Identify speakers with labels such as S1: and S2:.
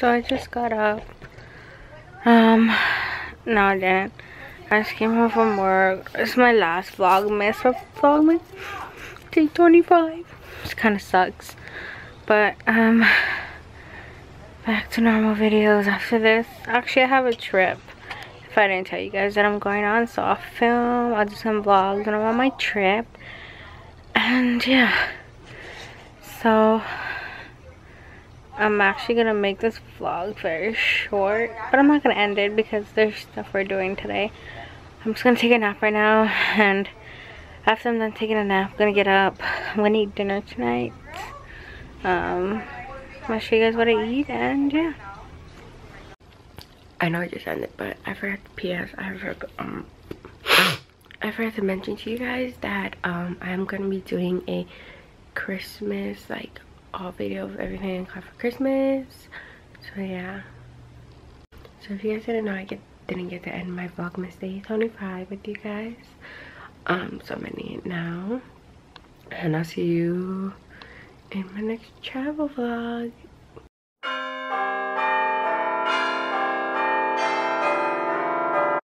S1: So I just got up. Um, no I didn't. I just came home from work. It's my last vlogmas for vlogmas. Day 25. It kind of sucks. But, um, back to normal videos after this. Actually, I have a trip. If I didn't tell you guys that I'm going on, so I'll film, I'll do some vlogs when I'm on my trip. And yeah. So, I'm actually gonna make this vlog very short, but I'm not gonna end it because there's stuff we're doing today. I'm just gonna take a nap right now, and after I'm done taking a nap, I'm gonna get up. I'm gonna eat dinner tonight. Um, I'm gonna show you guys what I eat, and yeah. I know I just ended, but I forgot to PS. I forgot, um, I forgot to mention to you guys that um, I am gonna be doing a Christmas like all video of everything I got for Christmas. So yeah. So if you guys didn't know, I get didn't get to end my Vlogmas Day 25 with you guys. Um, so I'm ending it now. And I'll see you in my next travel vlog.